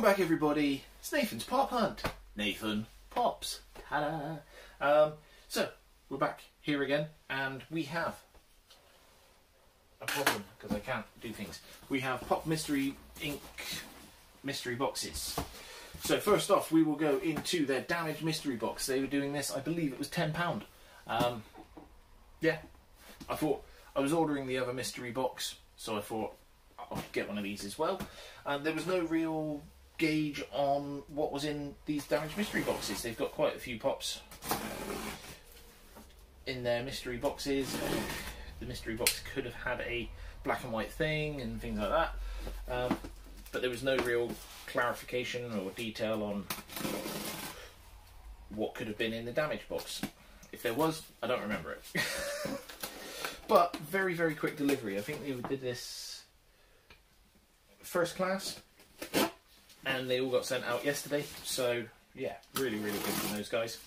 Welcome back, everybody. It's Nathan's Pop Hunt. Nathan Pops. Ta-da. Um, so, we're back here again, and we have a problem because I can't do things. We have Pop Mystery Inc mystery boxes. So first off, we will go into their damaged mystery box. They were doing this, I believe it was ten pound. Um, yeah, I thought I was ordering the other mystery box, so I thought I'll get one of these as well. And there was no real gauge on what was in these damaged mystery boxes. They've got quite a few pops in their mystery boxes. The mystery box could have had a black and white thing and things like that. Um, but there was no real clarification or detail on what could have been in the damage box. If there was, I don't remember it. but very, very quick delivery. I think they did this first class, and they all got sent out yesterday. So yeah, really, really good from those guys.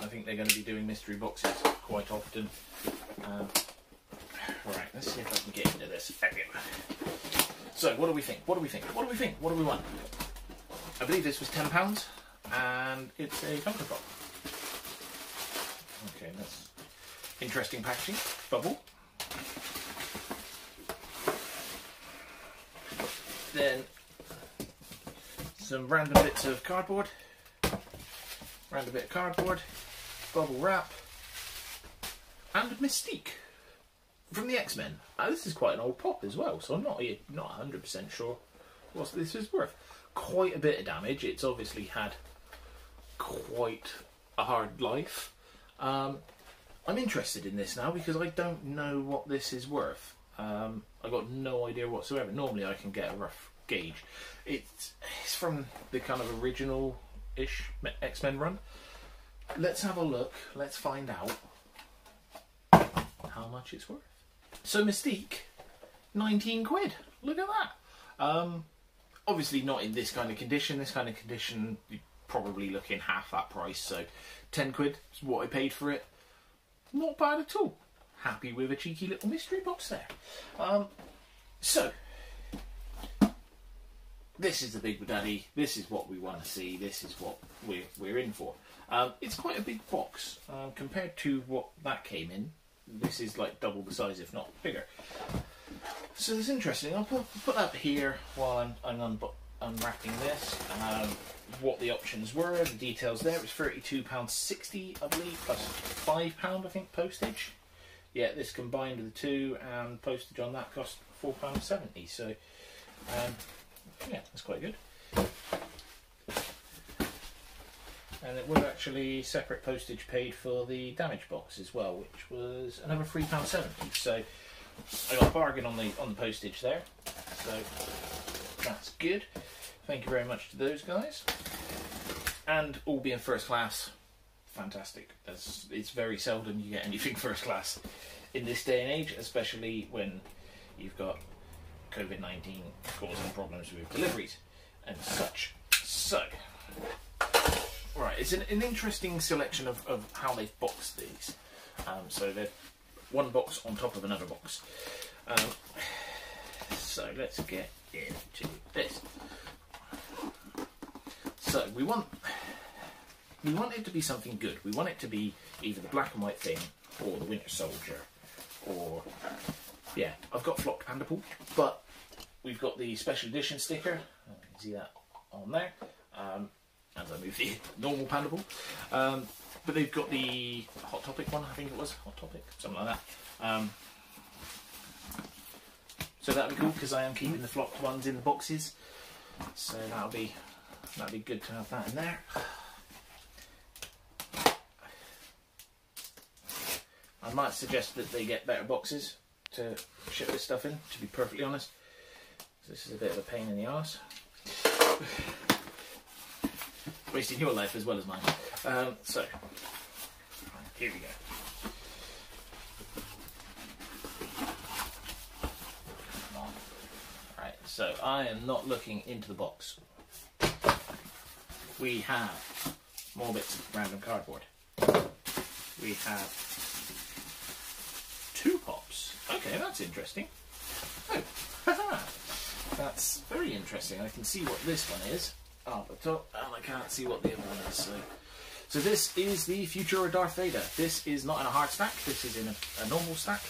I think they're going to be doing mystery boxes quite often. Um, right, let's see if I can get into this. So, what do we think? What do we think? What do we think? What do we want? I believe this was £10 and it's a Funko Pop. Okay, that's interesting packaging. Bubble. Then some random bits of cardboard. Random bit of cardboard. Bubble wrap. And Mystique from the X Men. Uh, this is quite an old pop as well, so I'm not not 100 percent sure what this is worth. Quite a bit of damage. It's obviously had quite a hard life. Um, I'm interested in this now because I don't know what this is worth. Um, I got no idea whatsoever. Normally, I can get a rough gauge. It's it's from the kind of original-ish X Men run. Let's have a look. Let's find out how much it's worth. So Mystique, 19 quid. Look at that. Um, obviously not in this kind of condition. This kind of condition, you're probably looking half that price. So 10 quid is what I paid for it. Not bad at all. Happy with a cheeky little mystery box there. Um, so, this is the Big Daddy. This is what we want to see. This is what we're, we're in for. Um, it's quite a big box uh, compared to what that came in this is like double the size, if not bigger. So it's interesting. I'll put, put that here while I'm, I'm un unwrapping this. Um, what the options were, the details there. It was £32.60, I believe, plus £5, I think, postage. Yeah, this combined with the two and postage on that cost £4.70. So, um, yeah, that's quite good. and it was actually separate postage paid for the damage box as well, which was another three pound seventy. So I got a bargain on the on the postage there. So that's good. Thank you very much to those guys. And all being first class, fantastic. As it's very seldom you get anything first class in this day and age, especially when you've got COVID nineteen causing problems with deliveries and such. So Right, it's an, an interesting selection of, of how they've boxed these. Um, so they're one box on top of another box. Um, so let's get into this. So we want we want it to be something good. We want it to be either the black and white thing or the Winter Soldier or yeah, I've got flocked Pandapool, but we've got the special edition sticker. You can see that on there. Um, as I move the normal Pandapool. Um, but they've got the Hot Topic one, I think it was, Hot Topic, something like that. Um, so that'll be cool because I am keeping the flocked ones in the boxes. So that'll be that'll be good to have that in there. I might suggest that they get better boxes to ship this stuff in, to be perfectly honest. This is a bit of a pain in the arse wasting your life as well as mine. Um, so, here we go. Right, so I am not looking into the box. We have more bits of random cardboard. We have. Okay, that's interesting. Oh, that's very interesting. I can see what this one is up the top, and I can't see what the other one is. So, so this is the Futura Darth Vader. This is not in a hard stack. This is in a, a normal stack.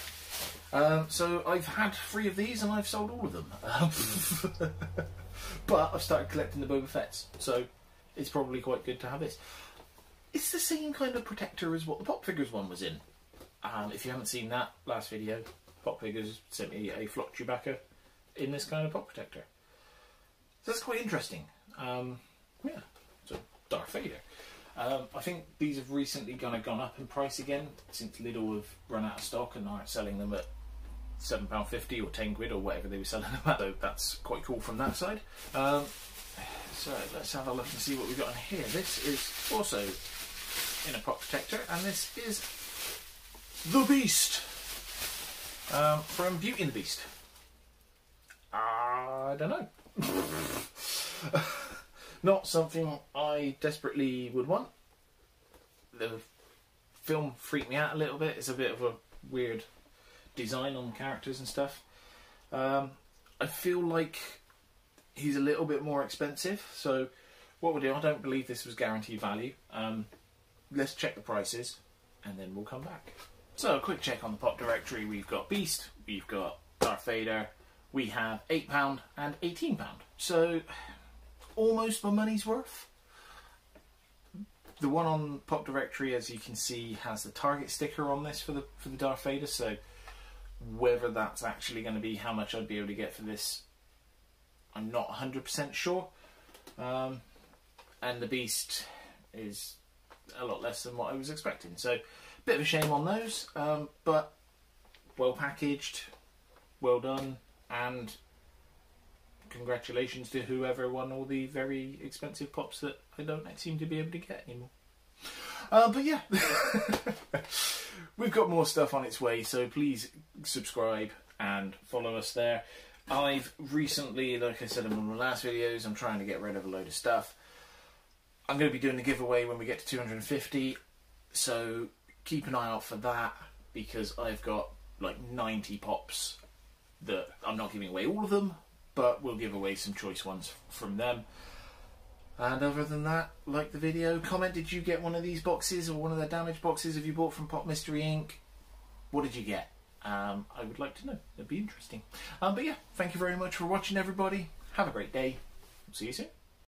Um, so I've had three of these, and I've sold all of them. But I've started collecting the Boba Fett's, so it's probably quite good to have this. It's the same kind of protector as what the Pop Figures one was in. Um, if you haven't seen that last video, Pop Figures sent me a Flock Chewbacca in this kind of pop protector. So that's quite interesting. Um, yeah, so Darth Vader. Um, I think these have recently kind of gone up in price again since Lidl have run out of stock and aren't selling them at seven pound fifty or ten quid or whatever they were selling them at. So that's quite cool from that side. Um, so let's have a look and see what we've got in here. This is also in a pop protector, and this is the Beast um, from Beauty and the Beast. I don't know. Not something I desperately would want. The film freaked me out a little bit. It's a bit of a weird design on characters and stuff. Um, I feel like he's a little bit more expensive. So what we'll do, I don't believe this was guaranteed value. Um, let's check the prices and then we'll come back. So a quick check on the pop directory. We've got Beast, we've got Darth Vader, we have £8 and £18. So almost my money's worth. The one on Pop Directory, as you can see, has the target sticker on this for the for the Darth Vader. So whether that's actually going to be how much I'd be able to get for this, I'm not 100% sure. Um, and the Beast is a lot less than what I was expecting. So bit of a shame on those, um, but well packaged, well done and congratulations to whoever won all the very expensive pops that I don't seem to be able to get anymore. Uh, but yeah, we've got more stuff on its way, so please subscribe and follow us there. I've recently, like I said in one of my last videos, I'm trying to get rid of a load of stuff. I'm going to be doing the giveaway when we get to 250, so keep an eye out for that because I've got like 90 pops that I'm not giving away all of them, but we'll give away some choice ones from them. And other than that, like the video, comment did you get one of these boxes or one of the damaged boxes have you bought from Pop Mystery Inc? What did you get? Um, I would like to know. It'd be interesting. Um, but yeah, thank you very much for watching, everybody. Have a great day. See you soon.